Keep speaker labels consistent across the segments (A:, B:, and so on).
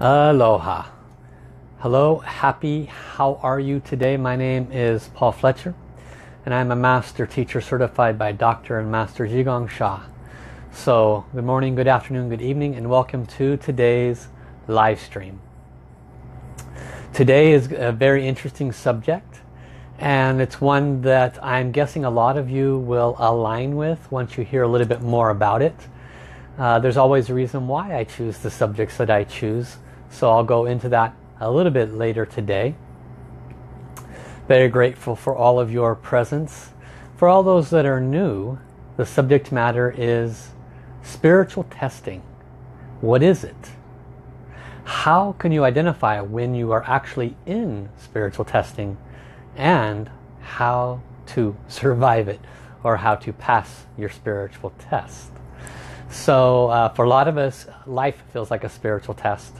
A: Aloha. Hello, happy, how are you today? My name is Paul Fletcher and I'm a Master Teacher certified by Dr. and Master Zhi Gang Sha. So, good morning, good afternoon, good evening and welcome to today's live stream. Today is a very interesting subject and it's one that I'm guessing a lot of you will align with once you hear a little bit more about it. Uh, there's always a reason why I choose the subjects that I choose so I'll go into that a little bit later today. Very grateful for all of your presence. For all those that are new, the subject matter is spiritual testing. What is it? How can you identify when you are actually in spiritual testing and how to survive it or how to pass your spiritual test? So uh, for a lot of us, life feels like a spiritual test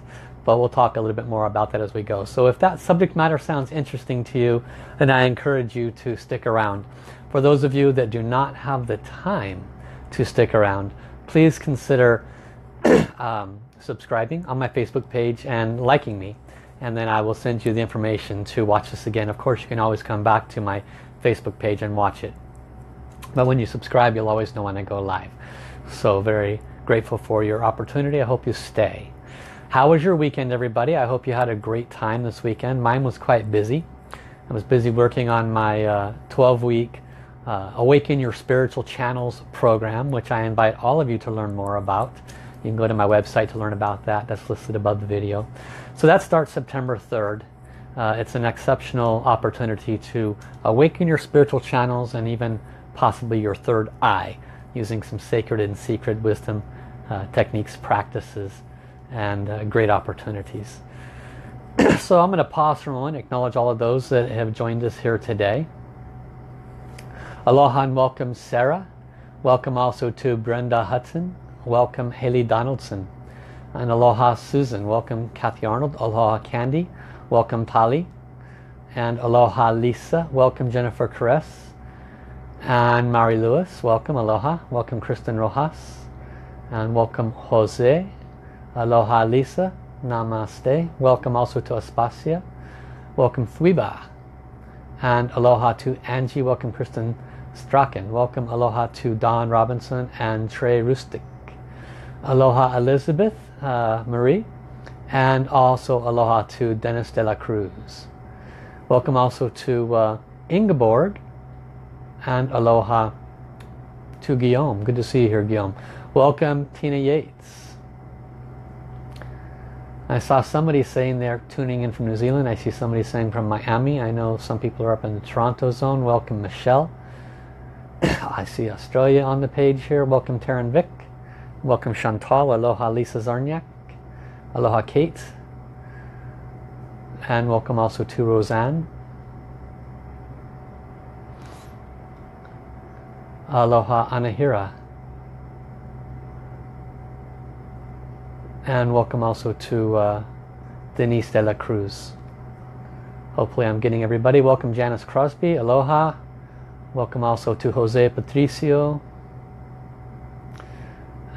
A: but we'll talk a little bit more about that as we go. So if that subject matter sounds interesting to you, then I encourage you to stick around. For those of you that do not have the time to stick around, please consider um, subscribing on my Facebook page and liking me. And then I will send you the information to watch this again. Of course, you can always come back to my Facebook page and watch it. But when you subscribe, you'll always know when I go live. So very grateful for your opportunity. I hope you stay. How was your weekend everybody? I hope you had a great time this weekend. Mine was quite busy. I was busy working on my 12-week uh, uh, Awaken Your Spiritual Channels program, which I invite all of you to learn more about. You can go to my website to learn about that. That's listed above the video. So that starts September 3rd. Uh, it's an exceptional opportunity to awaken your spiritual channels and even possibly your third eye using some sacred and secret wisdom uh, techniques, practices, and uh, great opportunities. so I'm going to pause for a moment, acknowledge all of those that have joined us here today. Aloha and welcome Sarah. Welcome also to Brenda Hudson. Welcome Haley Donaldson. And aloha Susan. Welcome Kathy Arnold. Aloha Candy. Welcome Tali. And aloha Lisa. Welcome Jennifer Caress. And Mary Lewis. Welcome. Aloha. Welcome Kristen Rojas. And welcome Jose Aloha Lisa, Namaste. Welcome also to Aspasia. Welcome Thwiba. And aloha to Angie. Welcome Kristen Strachan. Welcome aloha to Don Robinson and Trey Rustic. Aloha Elizabeth uh, Marie. And also aloha to Dennis de la Cruz. Welcome also to uh, Ingeborg. And aloha to Guillaume. Good to see you here, Guillaume. Welcome Tina Yates. I saw somebody saying they're tuning in from New Zealand. I see somebody saying from Miami. I know some people are up in the Toronto zone. Welcome Michelle. I see Australia on the page here. Welcome Taryn Vic. Welcome Chantal. Aloha Lisa Zarniak. Aloha Kate. And welcome also to Roseanne. Aloha Anahira. and welcome also to uh, Denise de la Cruz. Hopefully I'm getting everybody. Welcome Janice Crosby, aloha. Welcome also to Jose Patricio.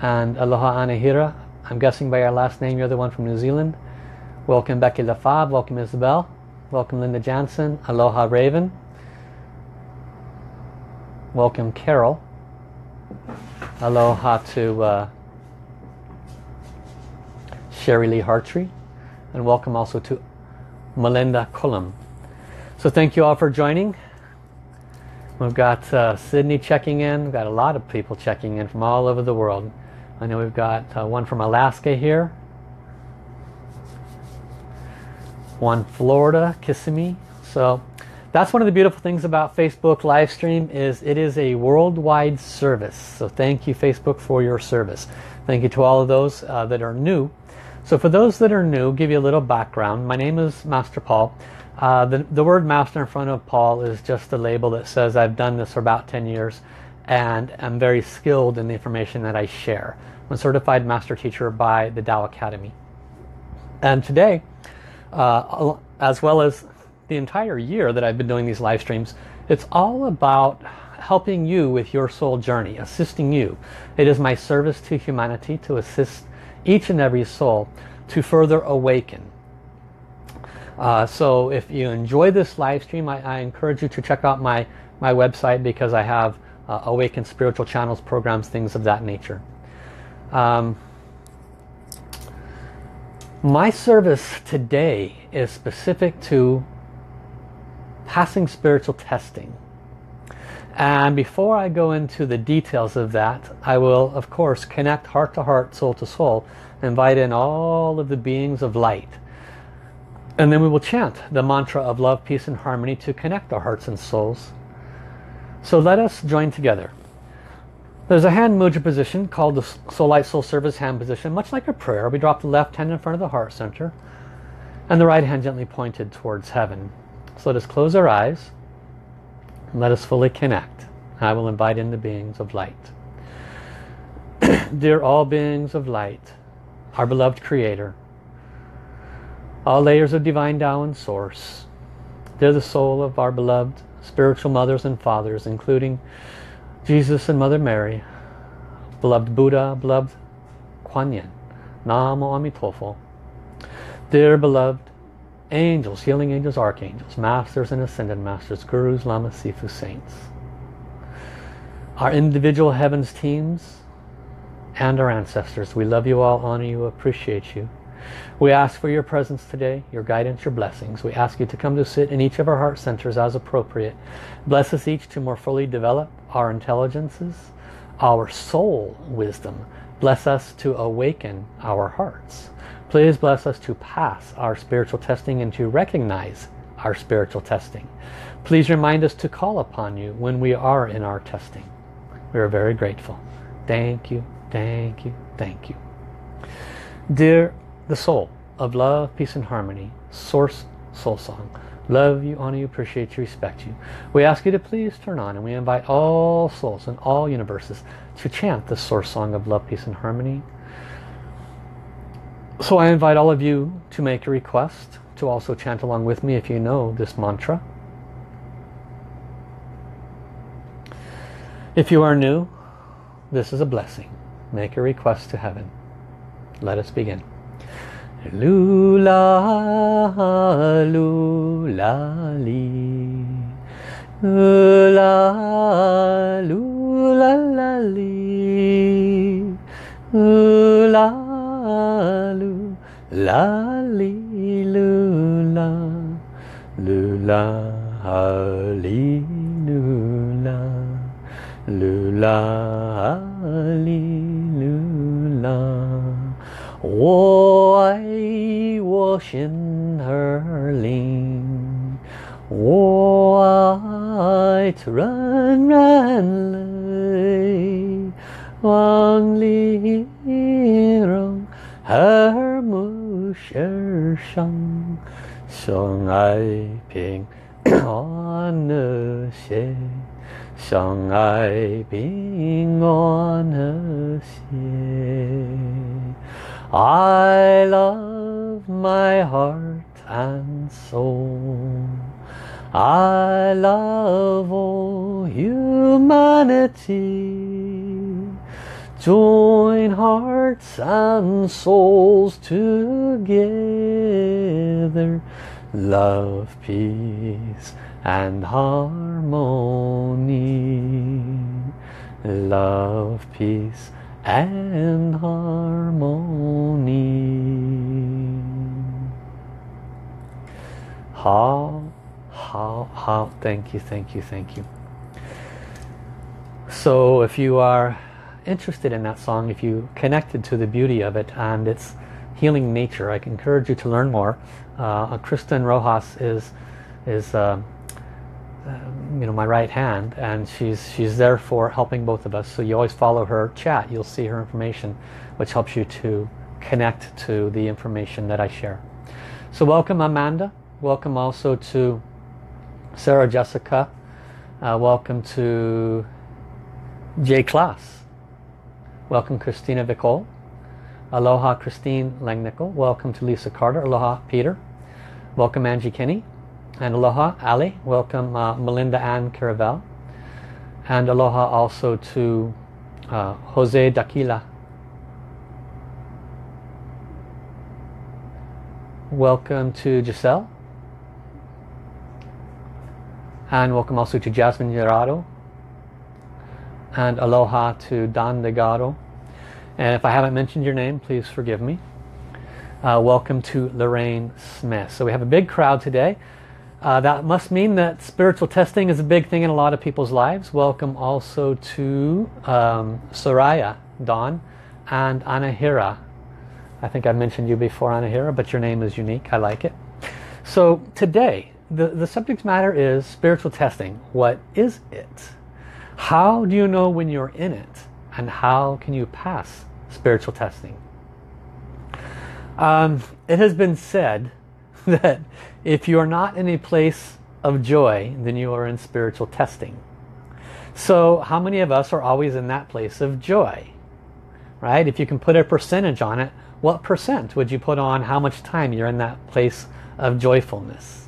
A: And aloha Anahira. I'm guessing by your last name you're the one from New Zealand. Welcome Becky LaFave. Welcome Isabel. Welcome Linda Jansen. Aloha Raven. Welcome Carol. Aloha to uh, Sherry Lee Hartree and welcome also to Melinda Cullum. So thank you all for joining. We've got uh, Sydney checking in. We've got a lot of people checking in from all over the world. I know we've got uh, one from Alaska here. One Florida, Kissimmee. So that's one of the beautiful things about Facebook live stream is it is a worldwide service. So thank you Facebook for your service. Thank you to all of those uh, that are new so for those that are new, give you a little background. My name is Master Paul. Uh, the, the word Master in front of Paul is just a label that says I've done this for about 10 years and I'm very skilled in the information that I share. I'm a certified Master Teacher by the Tao Academy. And today, uh, as well as the entire year that I've been doing these live streams, it's all about helping you with your soul journey, assisting you. It is my service to humanity to assist each and every soul to further awaken. Uh, so if you enjoy this live stream, I, I, encourage you to check out my, my website because I have uh, Awaken Spiritual Channels programs, things of that nature. Um, my service today is specific to passing spiritual testing. And before I go into the details of that, I will, of course, connect heart to heart, soul to soul, invite in all of the beings of light. And then we will chant the mantra of love, peace, and harmony to connect our hearts and souls. So let us join together. There's a hand mudra position called the Soul Light Soul Service hand position, much like a prayer. We drop the left hand in front of the heart center and the right hand gently pointed towards heaven. So let us close our eyes and let us fully connect. I will invite in the beings of light. Dear all beings of light, our beloved Creator, all layers of divine Tao and Source, they're the soul of our beloved spiritual mothers and fathers, including Jesus and Mother Mary, beloved Buddha, beloved Kuan Yin, Namo Amitofo, dear beloved angels, healing angels, archangels, masters and ascended masters, gurus, lamas, sifu, saints. Our individual heavens teams and our ancestors. We love you all, honor you, appreciate you. We ask for your presence today, your guidance, your blessings. We ask you to come to sit in each of our heart centers as appropriate. Bless us each to more fully develop our intelligences, our soul wisdom. Bless us to awaken our hearts. Please bless us to pass our spiritual testing and to recognize our spiritual testing. Please remind us to call upon you when we are in our testing. We are very grateful. Thank you, thank you, thank you. Dear the soul of love, peace and harmony, source soul song, love you, honor you, appreciate you, respect you. We ask you to please turn on and we invite all souls in all universes to chant the source song of love, peace and harmony so I invite all of you to make a request to also chant along with me if you know this mantra. If you are new, this is a blessing. Make a request to heaven. Let us begin. Lula, lula, li. Lula, lula, li. Lula, lu la li lu la lu la li lu la lu la li lu la 我爱我心儿灵，我爱纯然泪，望里容。 耳目世上，相爱平安和谐，相爱平安和谐。I love my heart and soul. I love all humanity. Join hearts and souls together. Love, peace and harmony. Love, peace and harmony. How, how, how, thank you, thank you, thank you. So if you are interested in that song, if you connected to the beauty of it and its healing nature, I encourage you to learn more. Uh, Kristen Rojas is is uh, uh, you know my right hand, and she's she's there for helping both of us. So you always follow her chat. You'll see her information, which helps you to connect to the information that I share. So welcome Amanda. Welcome also to Sarah Jessica. Uh, welcome to J Class. Welcome Christina Vicol. Aloha Christine Langnickel. Welcome to Lisa Carter. Aloha Peter. Welcome Angie Kinney. And aloha Ali. Welcome uh, Melinda Ann Caravel. And aloha also to uh, Jose Daquila. Welcome to Giselle. And welcome also to Jasmine Gerardo. And aloha to Don Legado. And if I haven't mentioned your name, please forgive me. Uh, welcome to Lorraine Smith. So we have a big crowd today. Uh, that must mean that spiritual testing is a big thing in a lot of people's lives. Welcome also to um, Soraya, Dawn, and Anahira. I think I mentioned you before, Anahira, but your name is unique. I like it. So today, the, the subject matter is spiritual testing. What is it? How do you know when you're in it? And how can you pass spiritual testing? Um, it has been said that if you are not in a place of joy, then you are in spiritual testing. So how many of us are always in that place of joy? Right? If you can put a percentage on it, what percent would you put on how much time you're in that place of joyfulness?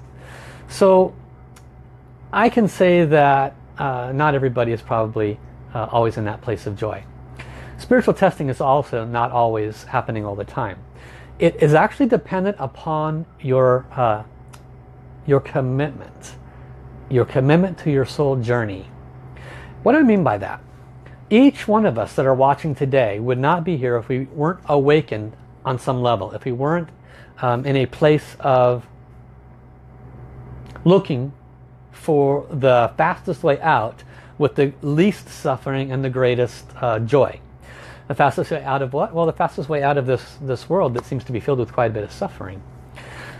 A: So I can say that uh, not everybody is probably uh, always in that place of joy. Spiritual testing is also not always happening all the time. It is actually dependent upon your uh, your commitment your commitment to your soul journey. What do I mean by that? Each one of us that are watching today would not be here if we weren't awakened on some level if we weren't um, in a place of looking for the fastest way out with the least suffering and the greatest uh, joy the fastest way out of what? Well, the fastest way out of this, this world that seems to be filled with quite a bit of suffering.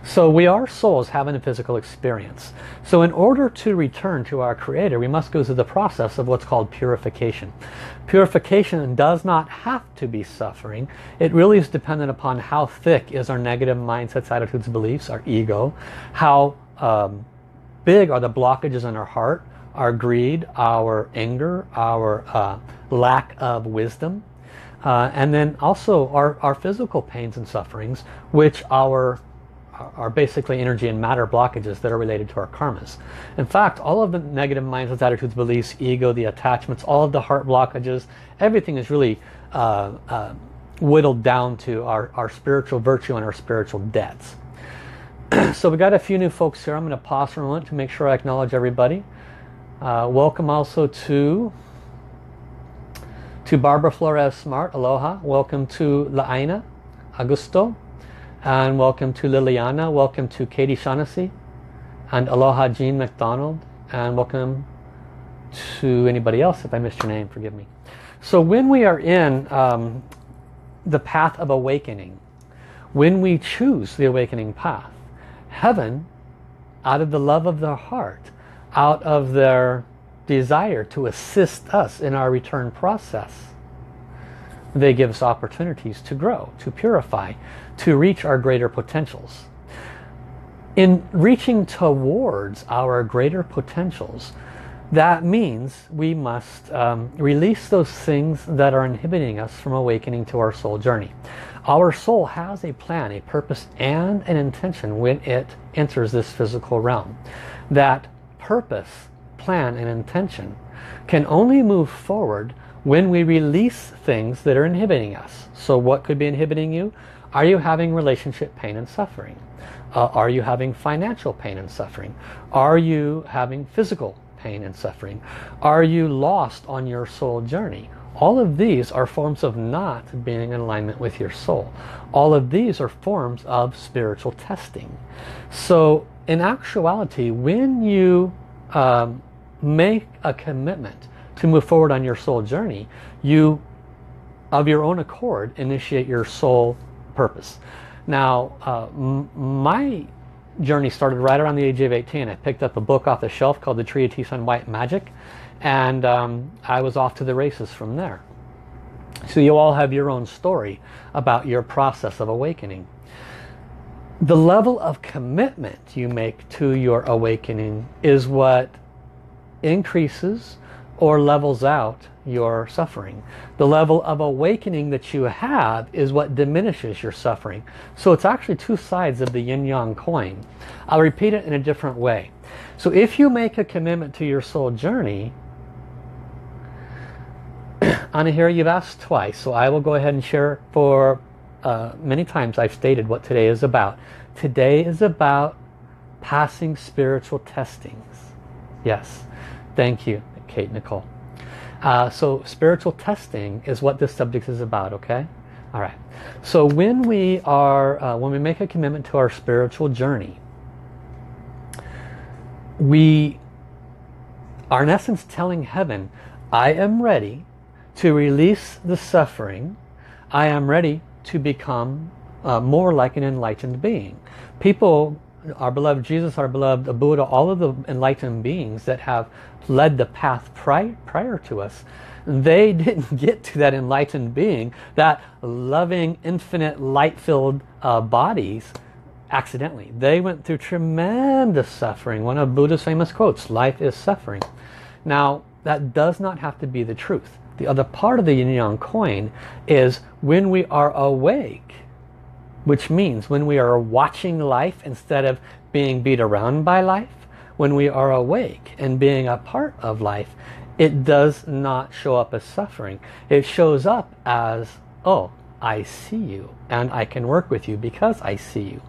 A: So we are souls having a physical experience. So in order to return to our Creator, we must go through the process of what's called purification. Purification does not have to be suffering. It really is dependent upon how thick is our negative mindsets, attitudes, beliefs, our ego, how um, big are the blockages in our heart, our greed, our anger, our uh, lack of wisdom, uh, and then also our, our physical pains and sufferings, which are, are basically energy and matter blockages that are related to our karmas. In fact, all of the negative mindsets, attitudes, beliefs, ego, the attachments, all of the heart blockages, everything is really uh, uh, whittled down to our, our spiritual virtue and our spiritual debts. so we got a few new folks here. I'm going to pause for a moment to make sure I acknowledge everybody. Uh, welcome also to to Barbara Flores Smart, aloha. Welcome to Laina Augusto. And welcome to Liliana. Welcome to Katie Shaughnessy. And aloha Jean McDonald. And welcome to anybody else. If I missed your name, forgive me. So when we are in um, the path of awakening, when we choose the awakening path, heaven, out of the love of their heart, out of their desire to assist us in our return process. They give us opportunities to grow, to purify, to reach our greater potentials. In reaching towards our greater potentials, that means we must um, release those things that are inhibiting us from awakening to our soul journey. Our soul has a plan, a purpose, and an intention when it enters this physical realm. That purpose plan and intention can only move forward when we release things that are inhibiting us. So what could be inhibiting you? Are you having relationship pain and suffering? Uh, are you having financial pain and suffering? Are you having physical pain and suffering? Are you lost on your soul journey? All of these are forms of not being in alignment with your soul. All of these are forms of spiritual testing. So in actuality, when you um, make a commitment to move forward on your soul journey, you, of your own accord, initiate your soul purpose. Now, uh, my journey started right around the age of 18. I picked up a book off the shelf called The Treatise on White Magic, and um, I was off to the races from there. So you all have your own story about your process of awakening. The level of commitment you make to your awakening is what increases or levels out your suffering. The level of awakening that you have is what diminishes your suffering. So it's actually two sides of the yin-yang coin. I'll repeat it in a different way. So if you make a commitment to your soul journey, Anahira you've asked twice, so I will go ahead and share for uh, many times I've stated what today is about. Today is about passing spiritual testings. Yes, thank you, Kate Nicole. Uh, so spiritual testing is what this subject is about, okay? All right. So when we are, uh, when we make a commitment to our spiritual journey, we are in essence telling heaven, I am ready to release the suffering. I am ready to become uh, more like an enlightened being. People, our beloved Jesus, our beloved Buddha, all of the enlightened beings that have led the path prior, prior to us, they didn't get to that enlightened being, that loving, infinite, light-filled uh, bodies accidentally. They went through tremendous suffering. One of Buddha's famous quotes, life is suffering. Now, that does not have to be the truth. The other part of the yin yang coin is when we are awake, which means when we are watching life instead of being beat around by life, when we are awake and being a part of life, it does not show up as suffering. It shows up as, oh, I see you and I can work with you because I see you.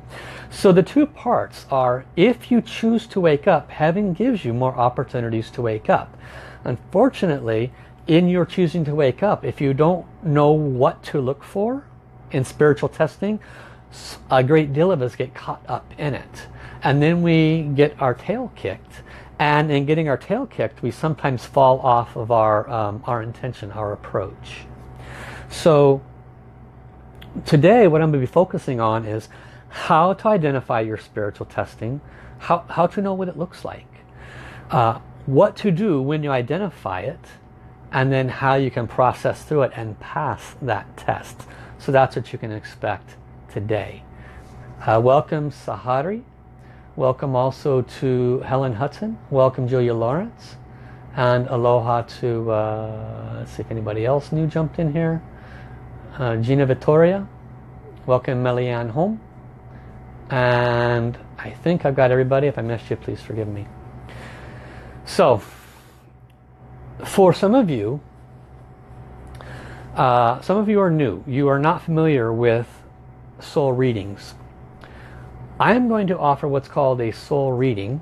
A: So the two parts are if you choose to wake up, heaven gives you more opportunities to wake up. Unfortunately, in your choosing to wake up, if you don't know what to look for in spiritual testing, a great deal of us get caught up in it. And then we get our tail kicked. And in getting our tail kicked, we sometimes fall off of our, um, our intention, our approach. So today what I'm going to be focusing on is how to identify your spiritual testing, how, how to know what it looks like, uh, what to do when you identify it, and then how you can process through it and pass that test. So that's what you can expect today. Uh, welcome Sahari. Welcome also to Helen Hudson. Welcome Julia Lawrence. And aloha to, uh, let's see if anybody else new jumped in here. Uh, Gina Vittoria. Welcome Melianne home. And I think I've got everybody. If I missed you, please forgive me. So, for some of you, uh, some of you are new. You are not familiar with soul readings. I am going to offer what's called a soul reading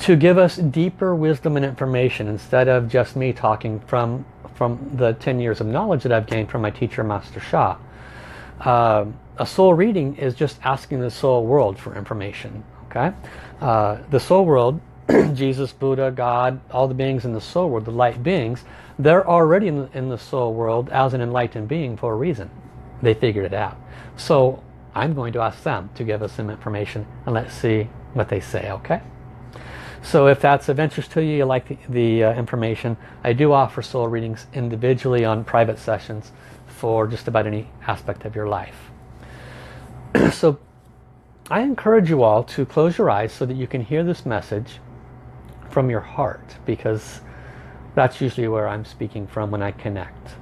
A: to give us deeper wisdom and information instead of just me talking from from the 10 years of knowledge that I've gained from my teacher Master Sha. Uh, a soul reading is just asking the soul world for information. Okay, uh, The soul world, Jesus, Buddha, God, all the beings in the soul world, the light beings, they're already in the, in the soul world as an enlightened being for a reason. They figured it out. So I'm going to ask them to give us some information and let's see what they say, okay? So if that's of interest to you, you like the, the uh, information, I do offer soul readings individually on private sessions for just about any aspect of your life. so I encourage you all to close your eyes so that you can hear this message from your heart because that's usually where I'm speaking from when I connect.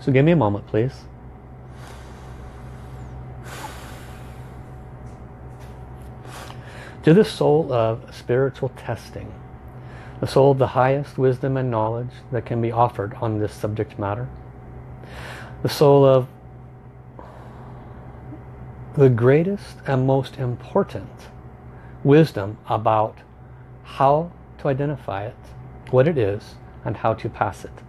A: So give me a moment please. To the soul of spiritual testing, the soul of the highest wisdom and knowledge that can be offered on this subject matter, the soul of the greatest and most important wisdom about how to identify it, what it is, and how to pass it.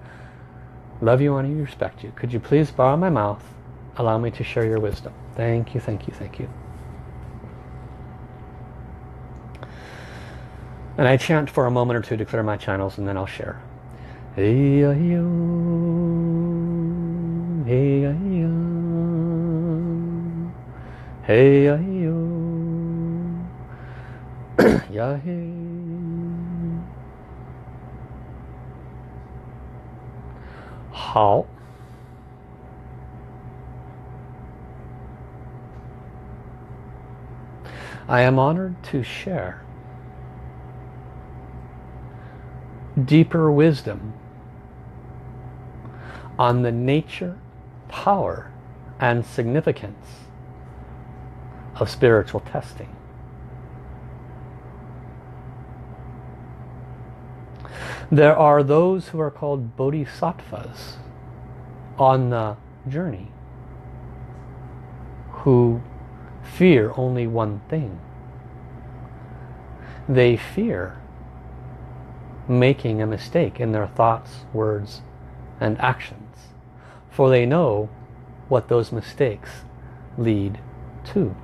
A: Love you, honor you, respect you. Could you please borrow my mouth? Allow me to share your wisdom. Thank you, thank you, thank you. And I chant for a moment or two to clear my channels and then I'll share. Hey, ah, hey, ah. Hey ya yo ya hey. How? I am honored to share deeper wisdom on the nature, power, and significance of spiritual testing. There are those who are called bodhisattvas on the journey. who fear only one thing. They fear making a mistake in their thoughts, words, and actions. For they know what those mistakes lead to.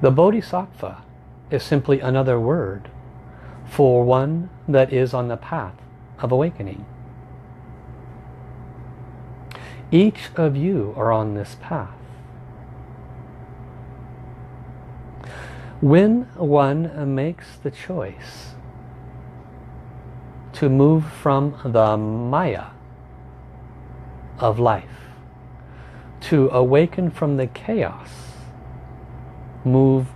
A: The Bodhisattva is simply another word for one that is on the path of awakening. Each of you are on this path. When one makes the choice to move from the Maya of life to awaken from the chaos, move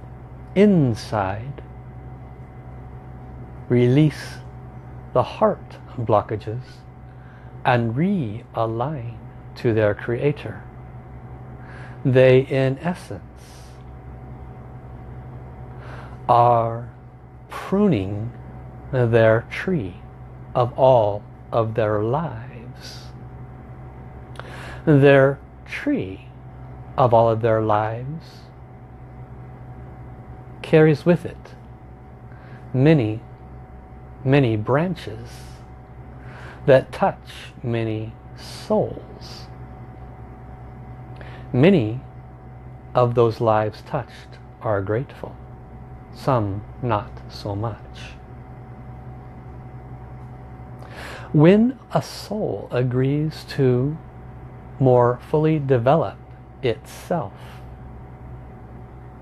A: inside, release the heart blockages and realign to their creator. They in essence are pruning their tree of all of their lives. Their tree of all of their lives carries with it many, many branches that touch many souls. Many of those lives touched are grateful some not so much. When a soul agrees to more fully develop itself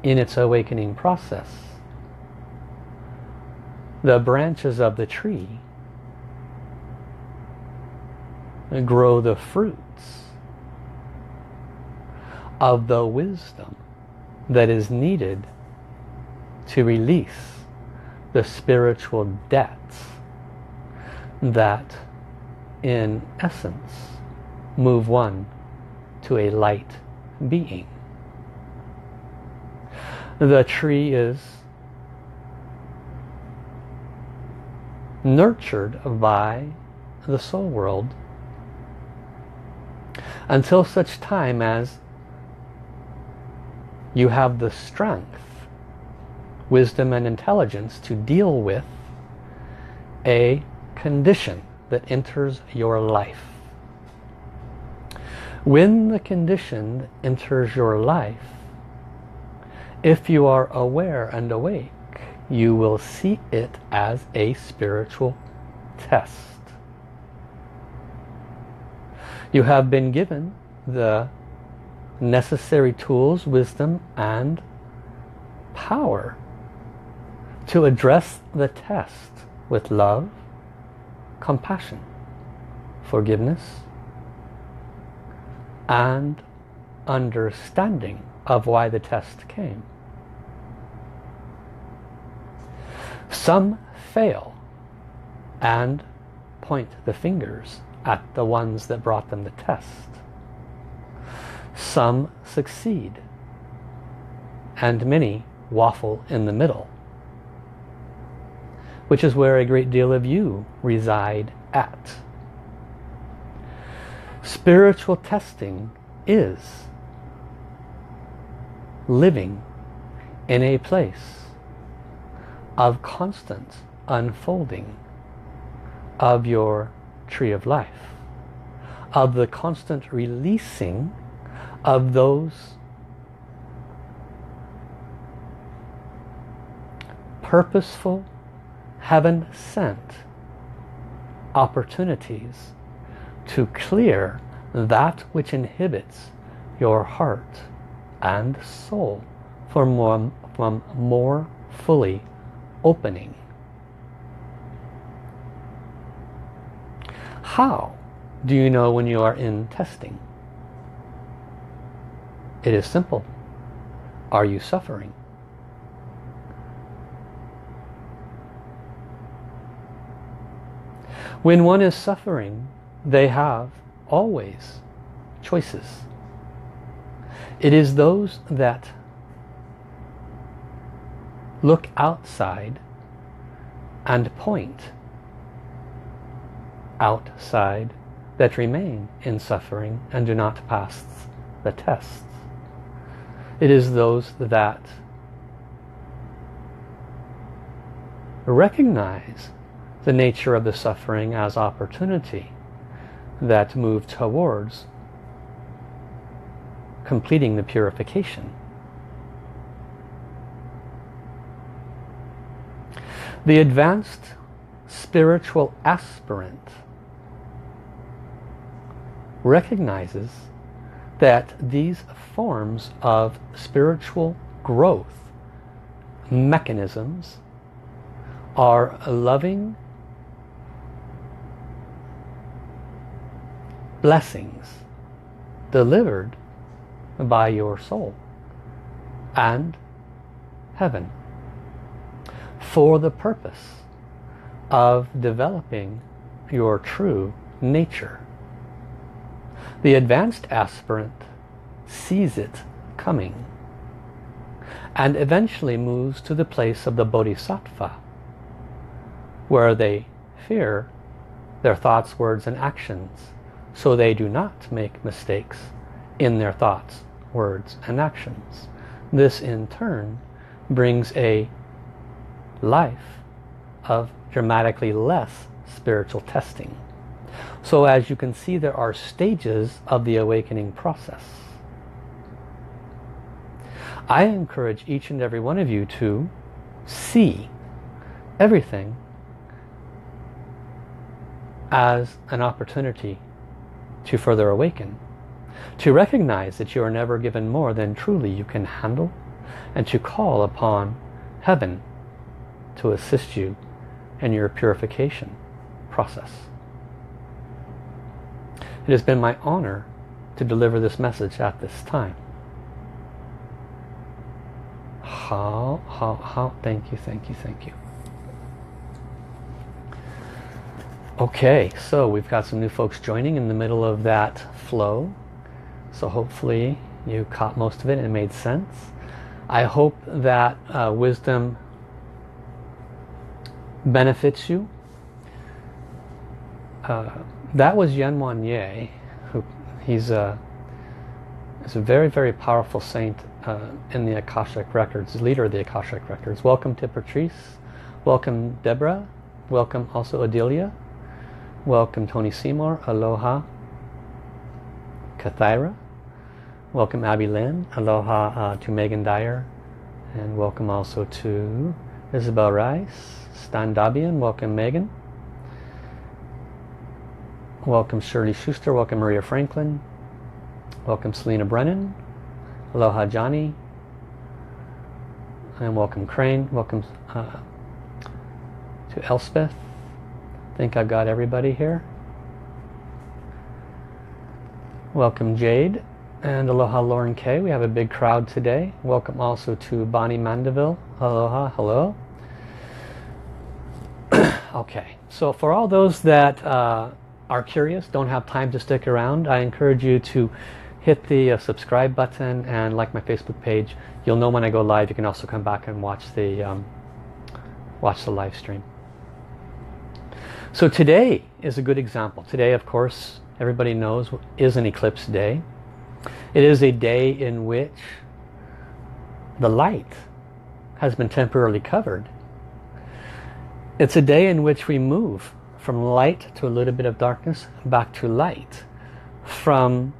A: in its awakening process, the branches of the tree grow the fruits of the wisdom that is needed to release the spiritual debts that in essence move one to a light being. The tree is nurtured by the soul world until such time as you have the strength wisdom and intelligence to deal with a condition that enters your life. When the condition enters your life, if you are aware and awake, you will see it as a spiritual test. You have been given the necessary tools, wisdom, and power to address the test with love, compassion, forgiveness, and understanding of why the test came. Some fail and point the fingers at the ones that brought them the test. Some succeed and many waffle in the middle which is where a great deal of you reside at. Spiritual testing is living in a place of constant unfolding of your tree of life, of the constant releasing of those purposeful heaven sent opportunities to clear that which inhibits your heart and soul from more, from more fully opening. How do you know when you are in testing? It is simple. Are you suffering? When one is suffering, they have always choices. It is those that look outside and point outside that remain in suffering and do not pass the tests. It is those that recognize the nature of the suffering as opportunity that move towards completing the purification. The advanced spiritual aspirant recognizes that these forms of spiritual growth mechanisms are loving blessings delivered by your soul and heaven for the purpose of developing your true nature. The advanced aspirant sees it coming and eventually moves to the place of the bodhisattva where they fear their thoughts, words and actions so they do not make mistakes in their thoughts, words and actions. This in turn brings a life of dramatically less spiritual testing. So as you can see there are stages of the awakening process. I encourage each and every one of you to see everything as an opportunity to further awaken. To recognize that you are never given more than truly you can handle and to call upon heaven to assist you in your purification process. It has been my honor to deliver this message at this time. How, how, how, thank you, thank you, thank you. Okay, so we've got some new folks joining in the middle of that flow. So hopefully you caught most of it and it made sense. I hope that uh, wisdom benefits you. Uh, that was Yan Wang Ye. Who, he's, a, he's a very, very powerful saint uh, in the Akashic Records, leader of the Akashic Records. Welcome to Patrice. Welcome Deborah. Welcome also Adelia. Welcome Tony Seymour, aloha. Kathira. welcome Abby Lynn, aloha uh, to Megan Dyer, and welcome also to Isabel Rice, Stan Dabian, welcome Megan. Welcome Shirley Schuster, welcome Maria Franklin, welcome Selena Brennan, aloha Johnny, and welcome Crane, welcome uh, to Elspeth, think I've got everybody here. Welcome Jade and aloha Lauren K. We have a big crowd today. Welcome also to Bonnie Mandeville. Aloha, hello. okay, so for all those that uh, are curious, don't have time to stick around, I encourage you to hit the uh, subscribe button and like my Facebook page. You'll know when I go live. You can also come back and watch the um, watch the live stream. So today is a good example. Today, of course, everybody knows is an eclipse day. It is a day in which the light has been temporarily covered. It's a day in which we move from light to a little bit of darkness back to light. From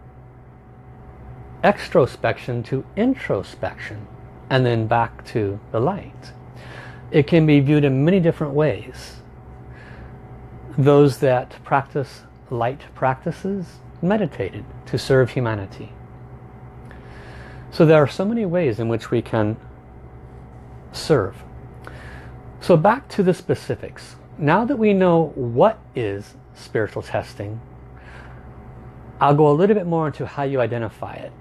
A: extrospection to introspection and then back to the light. It can be viewed in many different ways those that practice light practices meditated to serve humanity. So there are so many ways in which we can serve. So back to the specifics. Now that we know what is spiritual testing, I'll go a little bit more into how you identify it.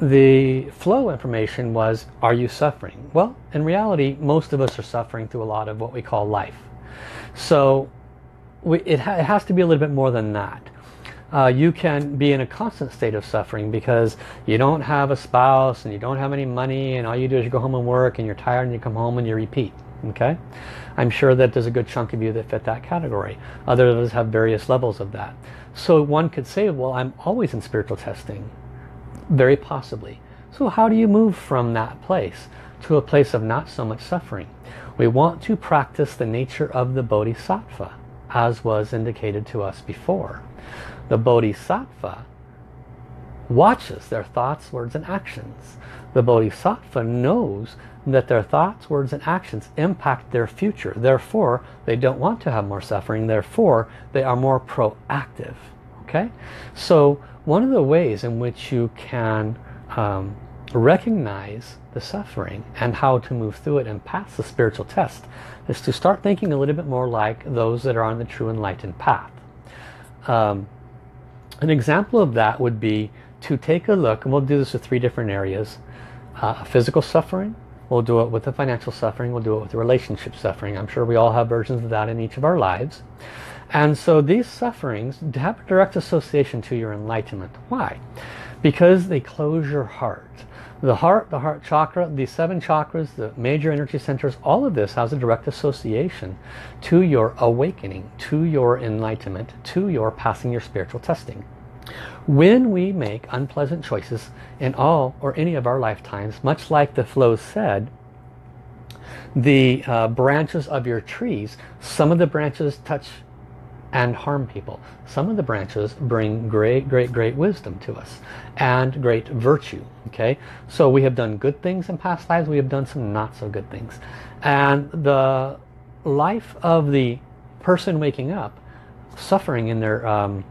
A: The flow information was, are you suffering? Well, in reality, most of us are suffering through a lot of what we call life. So it, ha it, has to be a little bit more than that. Uh, you can be in a constant state of suffering because you don't have a spouse and you don't have any money and all you do is you go home and work and you're tired and you come home and you repeat. Okay, I'm sure that there's a good chunk of you that fit that category. Others have various levels of that. So one could say, well, I'm always in spiritual testing. Very possibly. So how do you move from that place to a place of not so much suffering? We want to practice the nature of the Bodhisattva, as was indicated to us before. The Bodhisattva watches their thoughts, words, and actions. The Bodhisattva knows that their thoughts, words, and actions impact their future. Therefore, they don't want to have more suffering. Therefore, they are more proactive. Okay? So, one of the ways in which you can um, recognize the suffering and how to move through it and pass the spiritual test is to start thinking a little bit more like those that are on the true enlightened path. Um, an example of that would be to take a look, and we'll do this with three different areas. Uh, physical suffering, we'll do it with the financial suffering, we'll do it with the relationship suffering. I'm sure we all have versions of that in each of our lives. And so these sufferings have a direct association to your enlightenment. Why? Because they close your heart. The heart, the heart chakra, the seven chakras, the major energy centers, all of this has a direct association to your awakening, to your enlightenment, to your passing your spiritual testing. When we make unpleasant choices in all or any of our lifetimes, much like the flow said, the uh, branches of your trees, some of the branches touch and harm people. Some of the branches bring great, great, great wisdom to us and great virtue. Okay, so we have done good things in past lives. We have done some not so good things, and the life of the person waking up, suffering in their um,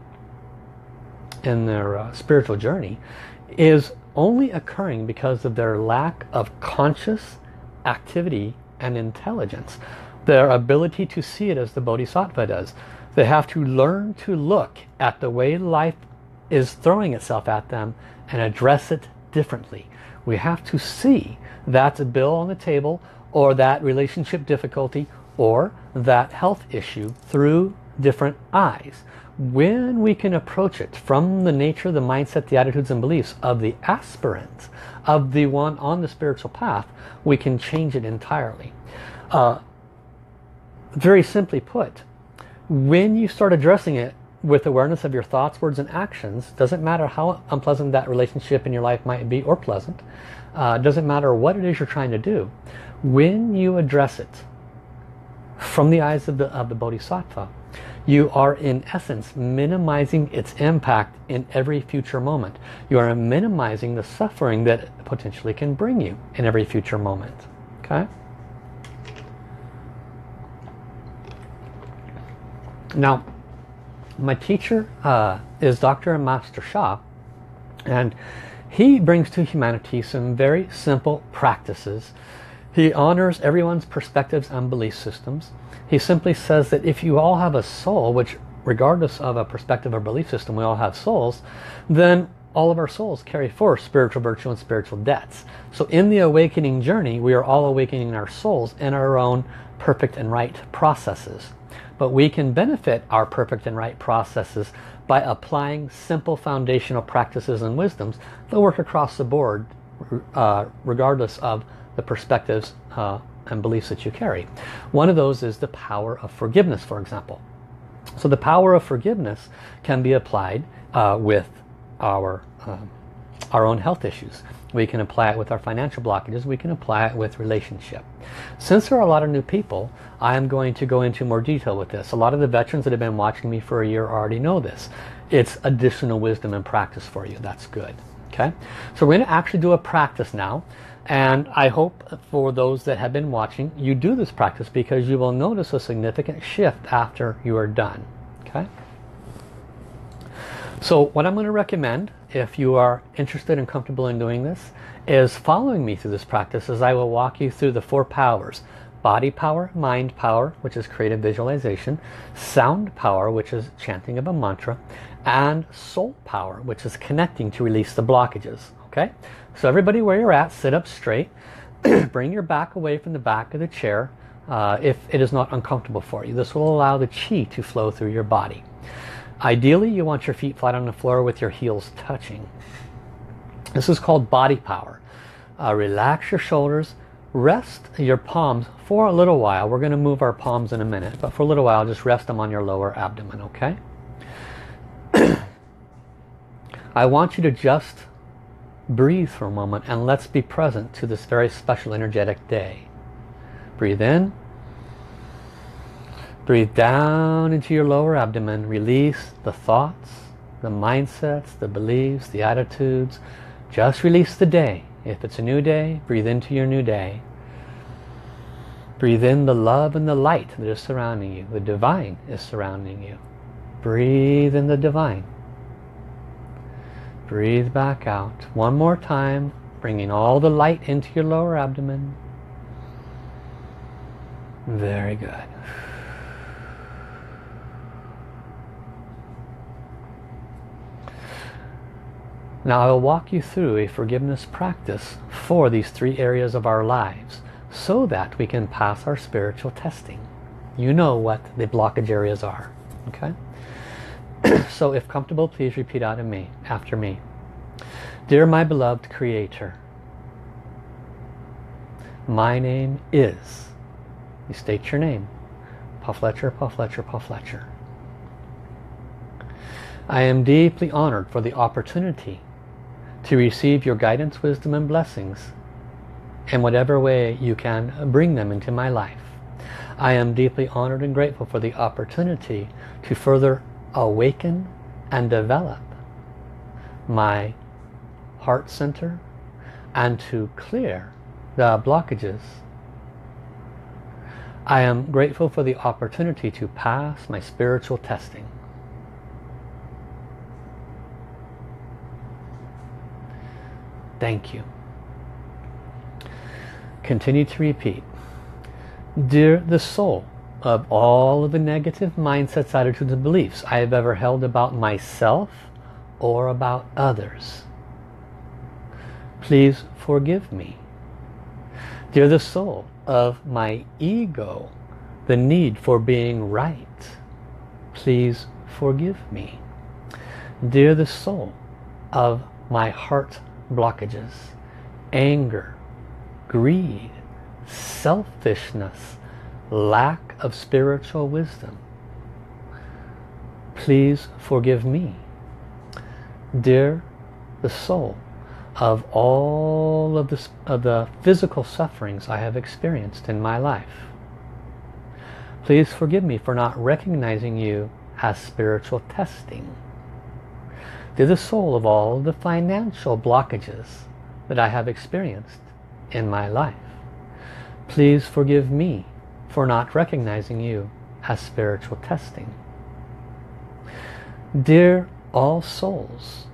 A: in their uh, spiritual journey, is only occurring because of their lack of conscious activity and intelligence. Their ability to see it as the Bodhisattva does. They have to learn to look at the way life is throwing itself at them and address it differently. We have to see that a bill on the table or that relationship difficulty or that health issue through different eyes. When we can approach it from the nature, the mindset, the attitudes and beliefs of the aspirant, of the one on the spiritual path, we can change it entirely. Uh, very simply put, when you start addressing it with awareness of your thoughts, words, and actions, doesn't matter how unpleasant that relationship in your life might be or pleasant, uh, doesn't matter what it is you're trying to do, when you address it from the eyes of the, of the Bodhisattva, you are in essence minimizing its impact in every future moment. You are minimizing the suffering that potentially can bring you in every future moment. Okay? Now, my teacher uh, is Dr. Master Sha, and he brings to humanity some very simple practices. He honors everyone's perspectives and belief systems. He simply says that if you all have a soul, which regardless of a perspective or belief system, we all have souls, then all of our souls carry forth spiritual virtue and spiritual debts. So in the awakening journey, we are all awakening our souls in our own perfect and right processes. But we can benefit our perfect and right processes by applying simple foundational practices and wisdoms that work across the board uh, regardless of the perspectives uh, and beliefs that you carry. One of those is the power of forgiveness, for example. So the power of forgiveness can be applied uh, with our, um, our own health issues. We can apply it with our financial blockages. We can apply it with relationship. Since there are a lot of new people, I am going to go into more detail with this. A lot of the veterans that have been watching me for a year already know this. It's additional wisdom and practice for you. That's good. Okay, so we're going to actually do a practice now. And I hope for those that have been watching, you do this practice because you will notice a significant shift after you are done. Okay. So what I'm going to recommend if you are interested and comfortable in doing this is following me through this practice as I will walk you through the four powers. Body power, mind power which is creative visualization sound power which is chanting of a mantra and soul power which is connecting to release the blockages okay? So everybody where you're at sit up straight bring your back away from the back of the chair uh, if it is not uncomfortable for you. This will allow the chi to flow through your body Ideally, you want your feet flat on the floor with your heels touching. This is called body power. Uh, relax your shoulders, rest your palms for a little while. We're going to move our palms in a minute, but for a little while, just rest them on your lower abdomen, okay? I want you to just breathe for a moment and let's be present to this very special energetic day. Breathe in. Breathe down into your lower abdomen. Release the thoughts, the mindsets, the beliefs, the attitudes. Just release the day. If it's a new day, breathe into your new day. Breathe in the love and the light that is surrounding you. The divine is surrounding you. Breathe in the divine. Breathe back out. One more time, bringing all the light into your lower abdomen. Very good. Now I will walk you through a forgiveness practice for these three areas of our lives so that we can pass our spiritual testing. You know what the blockage areas are. Okay? so if comfortable, please repeat out of me, after me. Dear my beloved Creator, my name is, you state your name, Paul Fletcher, Paul Fletcher, Paul Fletcher. I am deeply honored for the opportunity to receive your guidance, wisdom and blessings in whatever way you can bring them into my life. I am deeply honored and grateful for the opportunity to further awaken and develop my heart center and to clear the blockages. I am grateful for the opportunity to pass my spiritual testing. Thank you. Continue to repeat. Dear the soul, of all of the negative mindsets, attitudes, and beliefs I have ever held about myself or about others. Please forgive me. Dear the soul of my ego, the need for being right, please forgive me. Dear the soul of my heart blockages, anger, greed, selfishness, lack of spiritual wisdom. Please forgive me. Dear the soul of all of the, of the physical sufferings I have experienced in my life. Please forgive me for not recognizing you as spiritual testing. Dear the soul of all the financial blockages that I have experienced in my life. Please forgive me for not recognizing you as spiritual testing. Dear all souls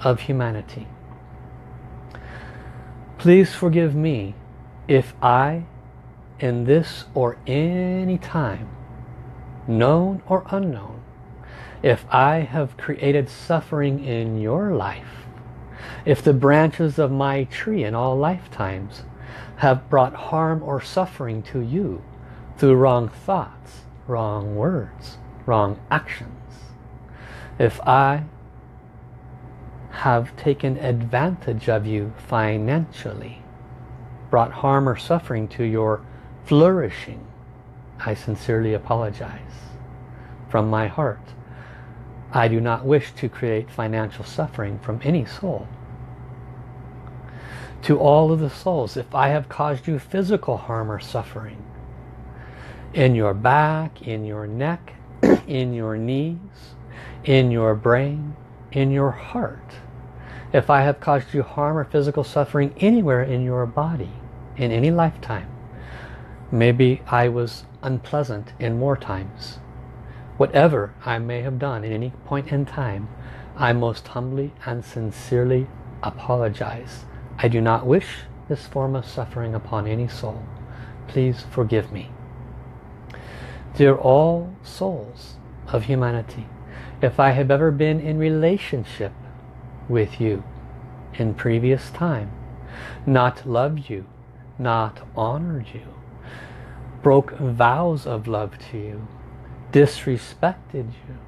A: of humanity, please forgive me if I, in this or any time, known or unknown, if I have created suffering in your life, if the branches of my tree in all lifetimes have brought harm or suffering to you, through wrong thoughts, wrong words, wrong actions. If I have taken advantage of you financially, brought harm or suffering to your flourishing, I sincerely apologize from my heart. I do not wish to create financial suffering from any soul. To all of the souls, if I have caused you physical harm or suffering, in your back, in your neck, in your knees, in your brain, in your heart. If I have caused you harm or physical suffering anywhere in your body, in any lifetime, maybe I was unpleasant in more times. Whatever I may have done at any point in time, I most humbly and sincerely apologize. I do not wish this form of suffering upon any soul. Please forgive me. Dear all souls of humanity, if I have ever been in relationship with you in previous time, not loved you, not honored you, broke vows of love to you, disrespected you,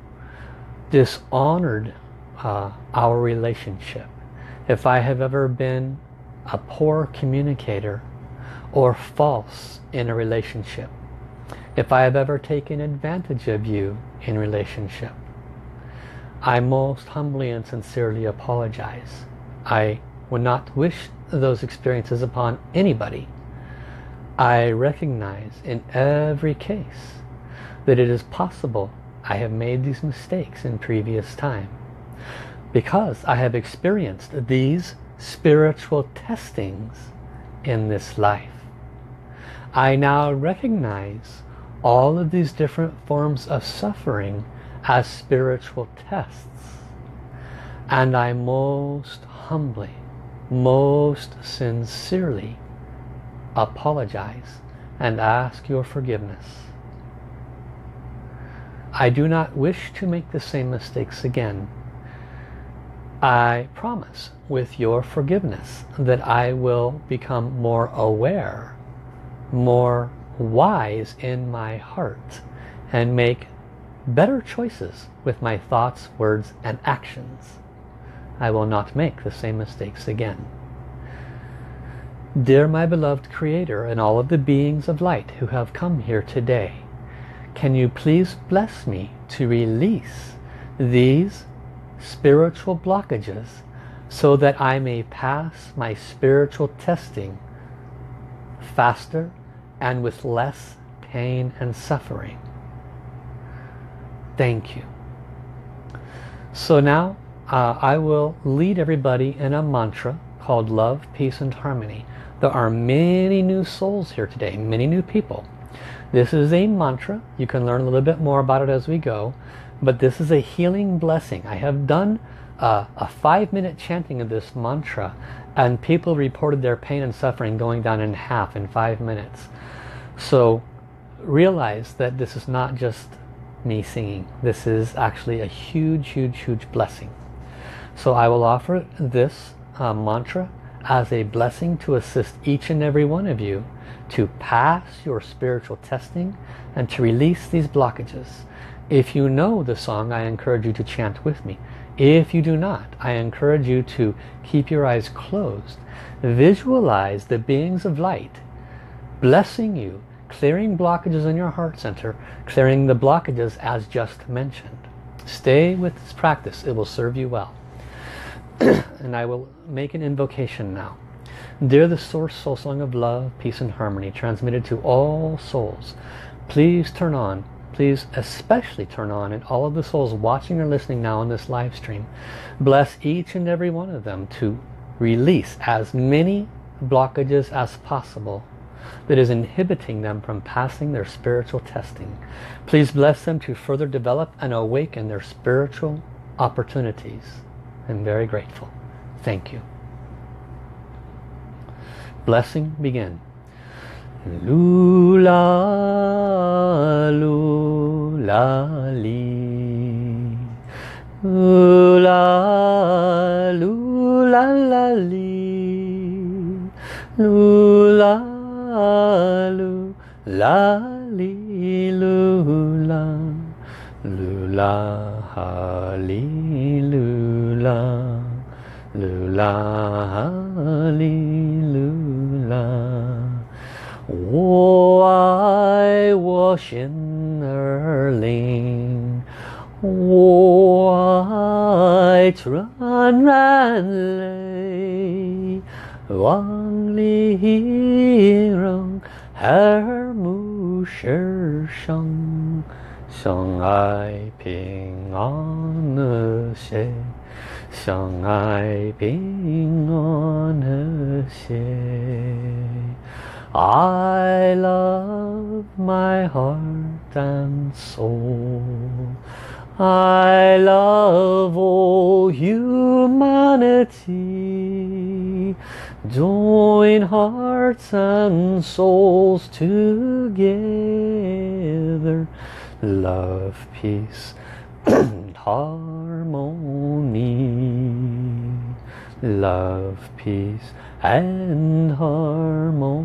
A: dishonored uh, our relationship, if I have ever been a poor communicator, or false in a relationship. If I have ever taken advantage of you in relationship, I most humbly and sincerely apologize. I would not wish those experiences upon anybody. I recognize in every case that it is possible I have made these mistakes in previous time because I have experienced these spiritual testings in this life. I now recognize all of these different forms of suffering as spiritual tests. And I most humbly, most sincerely apologize and ask your forgiveness. I do not wish to make the same mistakes again. I promise with your forgiveness that I will become more aware, more wise in my heart and make better choices with my thoughts, words and actions. I will not make the same mistakes again. Dear my beloved Creator and all of the beings of light who have come here today, can you please bless me to release these spiritual blockages so that I may pass my spiritual testing faster and with less pain and suffering. Thank you. So now uh, I will lead everybody in a mantra called love, peace and harmony. There are many new souls here today, many new people. This is a mantra. You can learn a little bit more about it as we go. But this is a healing blessing. I have done uh, a five minute chanting of this mantra and people reported their pain and suffering going down in half in five minutes. So realize that this is not just me singing. This is actually a huge, huge, huge blessing. So I will offer this uh, mantra as a blessing to assist each and every one of you to pass your spiritual testing and to release these blockages. If you know the song, I encourage you to chant with me. If you do not, I encourage you to keep your eyes closed. Visualize the beings of light blessing you, clearing blockages in your heart center, clearing the blockages as just mentioned. Stay with this practice. It will serve you well. and I will make an invocation now. Dear the Source Soul Song of Love, Peace and Harmony, transmitted to all souls, please turn on, please especially turn on, and all of the souls watching or listening now on this live stream, bless each and every one of them to release as many blockages as possible that is inhibiting them from passing their spiritual testing. Please bless them to further develop and awaken their spiritual opportunities. I'm very grateful. Thank you blessing begin. Lula, lula, li. Lula, lula, la, li. Lula, lula, li, lula. Lula, ha, li, lula. Lula, ha, li, 我爱我心儿灵，我爱纯然泪，望里容耳目世生，相爱平安和谐，相爱平安和谐。I love my heart and soul. I love all humanity. Join hearts and souls together. Love, peace, and harmony. Love, peace, and harmony.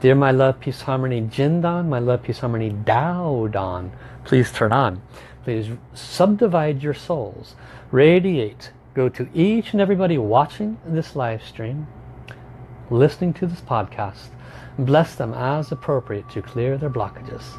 A: Dear my love, peace, harmony, Jindan, my love, peace, harmony, Dao Don, please turn on. Please subdivide your souls. Radiate. Go to each and everybody watching this live stream. listening to this podcast. Bless them as appropriate to clear their blockages.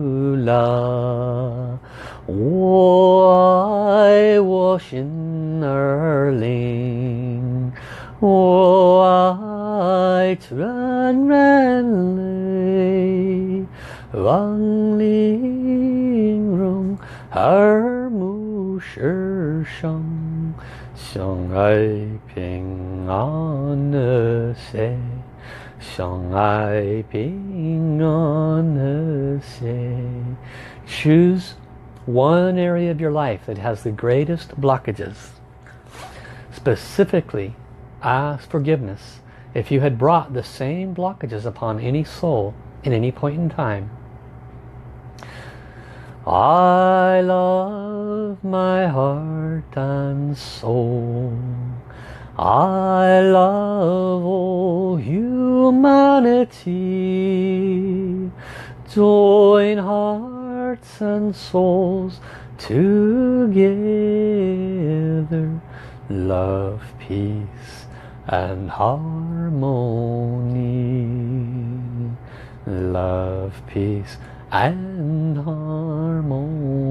A: lula. 我爱我心儿灵，我爱纯然泪，望玲珑耳目世上，相爱平安和谐，相爱 Choose one area of your life that has the greatest blockages. Specifically, ask forgiveness if you had brought the same blockages upon any soul in any point in time. I love my heart and soul. I love all humanity. Join hearts and souls together. Love, peace and harmony. Love, peace and harmony.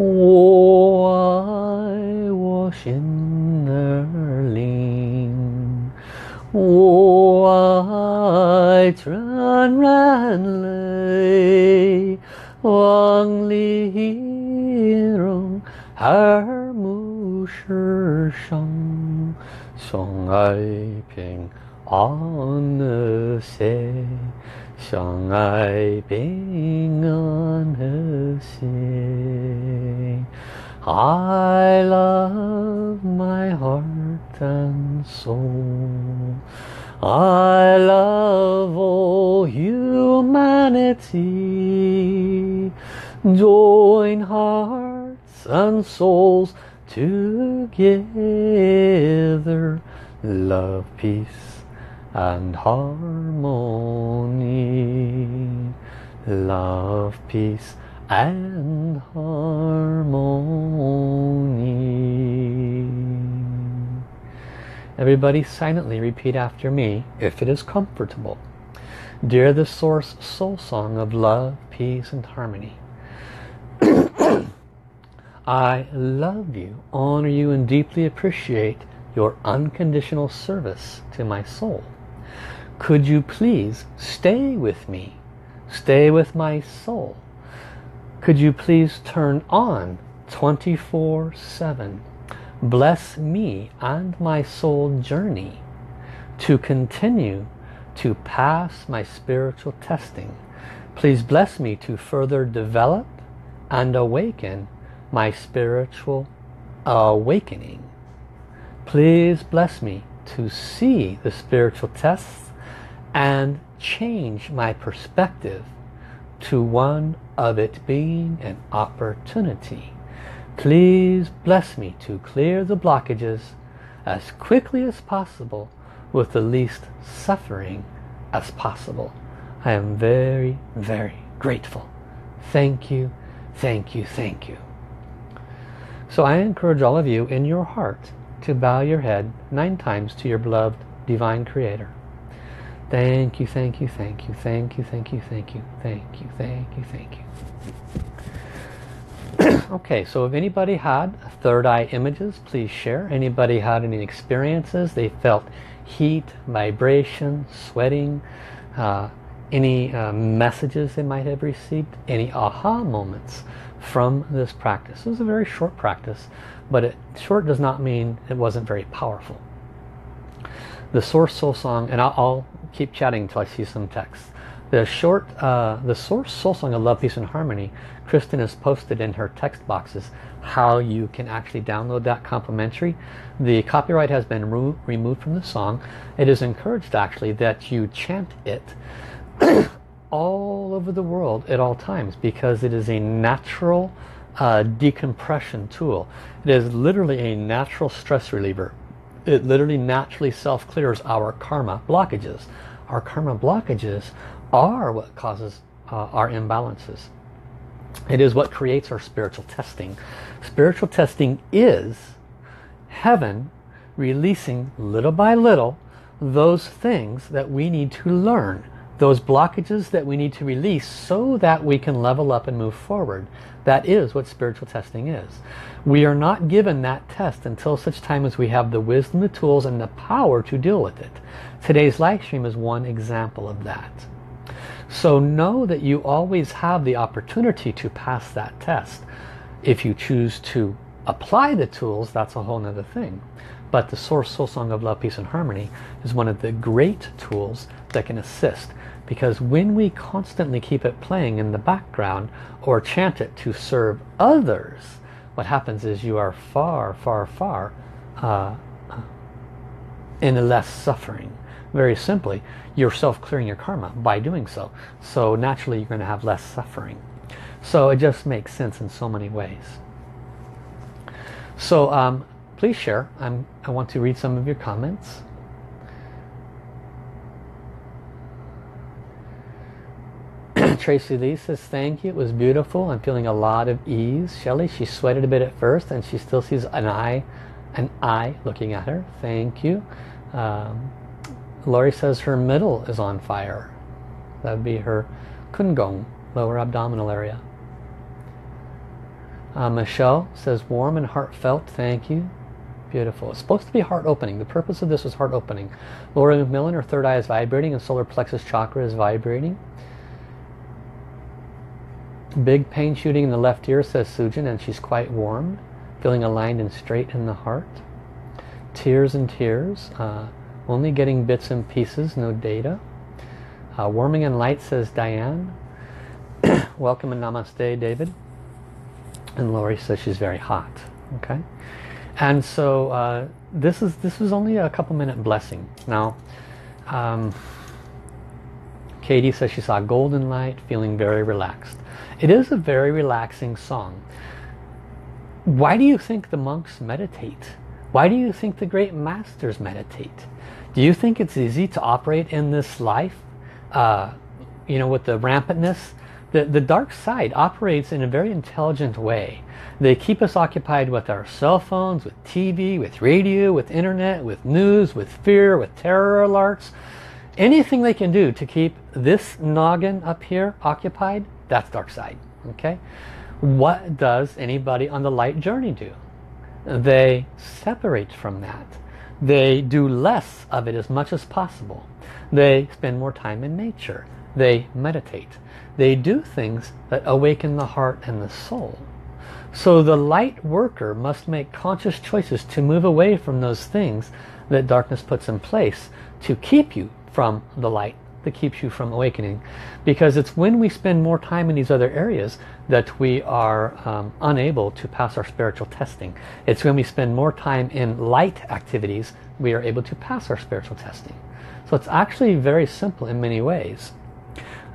A: 我爱我心儿灵，我爱纯然泪，望玲珑耳目世上，相爱平安和谐，相爱平安和谐。I love my heart and soul. I love all humanity. Join hearts and souls together. Love, peace and harmony. Love, peace and harmony. Everybody silently repeat after me, if it is comfortable. Dear the Source Soul Song of Love, Peace and Harmony. I love you, honor you and deeply appreciate your unconditional service to my soul. Could you please stay with me? Stay with my soul. Could you please turn on 24-7? Bless me and my soul journey to continue to pass my spiritual testing. Please bless me to further develop and awaken my spiritual awakening. Please bless me to see the spiritual tests and change my perspective to one of it being an opportunity. Please bless me to clear the blockages as quickly as possible with the least suffering as possible. I am very, very grateful. Thank you, thank you, thank you. So I encourage all of you in your heart to bow your head nine times to your beloved Divine Creator. Thank you, thank you, thank you, thank you, thank you, thank you, thank you, thank you, thank you. okay, so if anybody had third eye images, please share. Anybody had any experiences? They felt heat, vibration, sweating, uh, any uh, messages they might have received, any aha moments from this practice. It was a very short practice, but it, short does not mean it wasn't very powerful. The Source Soul Song, and I'll, I'll keep chatting until I see some text. The short, uh, the Source Soul Song of Love, Peace and Harmony, Kristen has posted in her text boxes how you can actually download that complimentary. The copyright has been re removed from the song. It is encouraged actually that you chant it all over the world at all times because it is a natural uh, decompression tool. It is literally a natural stress reliever. It literally naturally self-clears our karma blockages. Our karma blockages are what causes uh, our imbalances. It is what creates our spiritual testing. Spiritual testing is heaven releasing little by little those things that we need to learn those blockages that we need to release so that we can level up and move forward. That is what spiritual testing is. We are not given that test until such time as we have the wisdom, the tools, and the power to deal with it. Today's live stream is one example of that. So know that you always have the opportunity to pass that test. If you choose to apply the tools, that's a whole other thing. But the Source Soul Song of Love, Peace and Harmony is one of the great tools that can assist because when we constantly keep it playing in the background or chant it to serve others what happens is you are far far far uh, in less suffering very simply you're self-clearing your karma by doing so so naturally you're going to have less suffering so it just makes sense in so many ways so um, please share I'm, I want to read some of your comments Tracy Lee says, thank you. It was beautiful. I'm feeling a lot of ease. Shelly, she sweated a bit at first and she still sees an eye, an eye looking at her. Thank you. Um, Lori says her middle is on fire. That would be her kungong, lower abdominal area. Uh, Michelle says warm and heartfelt. Thank you. Beautiful. It's supposed to be heart opening. The purpose of this is heart opening. Laura McMillan, her third eye is vibrating and solar plexus chakra is vibrating. Big pain shooting in the left ear, says Sujin, and she's quite warm, feeling aligned and straight in the heart. Tears and tears, uh, only getting bits and pieces, no data. Uh, warming and light, says Diane. Welcome and namaste, David. And Lori says she's very hot. Okay, and so uh, this is this was only a couple minute blessing. Now, um, Katie says she saw golden light, feeling very relaxed. It is a very relaxing song. Why do you think the monks meditate? Why do you think the great masters meditate? Do you think it's easy to operate in this life? Uh, you know, with the rampantness? The, the dark side operates in a very intelligent way. They keep us occupied with our cell phones, with TV, with radio, with internet, with news, with fear, with terror alerts. Anything they can do to keep this noggin up here occupied, that's dark side. Okay. What does anybody on the light journey do? They separate from that. They do less of it as much as possible. They spend more time in nature. They meditate. They do things that awaken the heart and the soul. So the light worker must make conscious choices to move away from those things that darkness puts in place to keep you from the light that keeps you from awakening. Because it's when we spend more time in these other areas that we are um, unable to pass our spiritual testing. It's when we spend more time in light activities we are able to pass our spiritual testing. So it's actually very simple in many ways.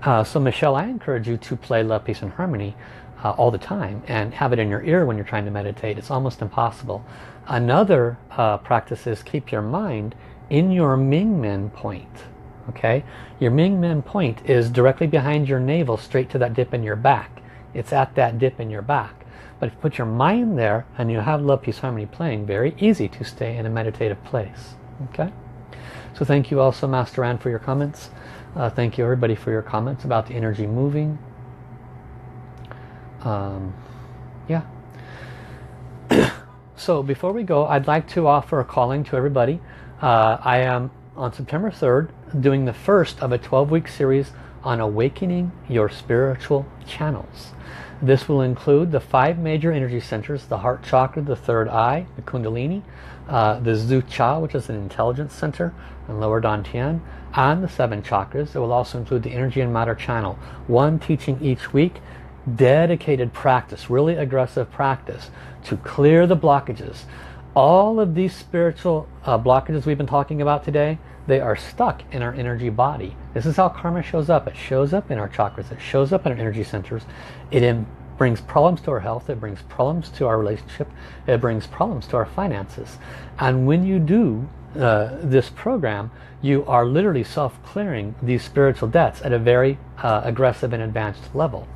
A: Uh, so Michelle I encourage you to play love peace and harmony uh, all the time and have it in your ear when you're trying to meditate. It's almost impossible. Another uh, practice is keep your mind in your Ming Men point okay? Your Ming Men point is directly behind your navel straight to that dip in your back. It's at that dip in your back. But if you put your mind there and you have love peace harmony playing very easy to stay in a meditative place okay? So thank you also Master Ann for your comments. Uh, thank you everybody for your comments about the energy moving. Um, Yeah. so before we go, I'd like to offer a calling to everybody. Uh, I am on September 3rd doing the first of a 12-week series on awakening your spiritual channels. This will include the five major energy centers, the heart chakra, the third eye, the kundalini, uh, the Zu Qiao, which is an intelligence center, and lower Dantian, and the seven chakras. It will also include the energy and matter channel. One teaching each week, dedicated practice, really aggressive practice to clear the blockages. All of these spiritual uh, blockages we've been talking about today, they are stuck in our energy body. This is how karma shows up. It shows up in our chakras. It shows up in our energy centers. It brings problems to our health. It brings problems to our relationship. It brings problems to our finances. And when you do uh, this program, you are literally self-clearing these spiritual debts at a very uh, aggressive and advanced level.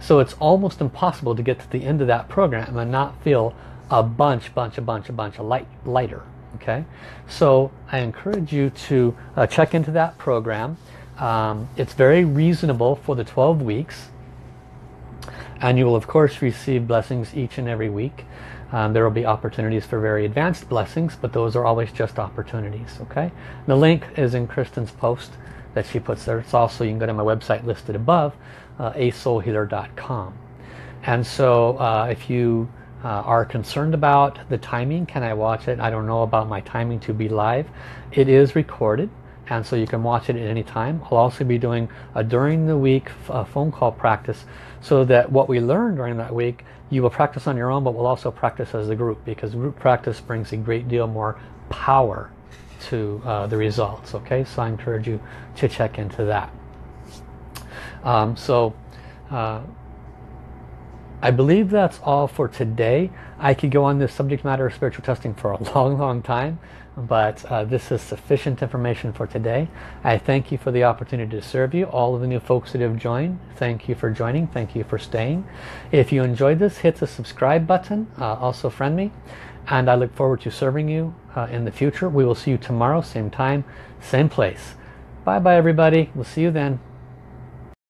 A: So it's almost impossible to get to the end of that program and not feel a bunch, bunch, a bunch, a bunch of light, lighter okay? So I encourage you to uh, check into that program. Um, it's very reasonable for the 12 weeks. And you will of course receive blessings each and every week. Um, there will be opportunities for very advanced blessings but those are always just opportunities okay? The link is in Kristen's post that she puts there. It's also you can go to my website listed above uh, asoulhealer.com and so uh, if you uh, are concerned about the timing, can I watch it? I don't know about my timing to be live. It is recorded and so you can watch it at any time. I'll also be doing a during the week phone call practice so that what we learn during that week you will practice on your own but we'll also practice as a group because group practice brings a great deal more power to uh, the results okay so I encourage you to check into that um, so uh, I believe that's all for today. I could go on this subject matter of spiritual testing for a long, long time, but uh, this is sufficient information for today. I thank you for the opportunity to serve you. All of the new folks that have joined, thank you for joining. Thank you for staying. If you enjoyed this, hit the subscribe button. Uh, also friend me. And I look forward to serving you uh, in the future. We will see you tomorrow, same time, same place. Bye-bye, everybody. We'll see you then.